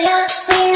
Yeah.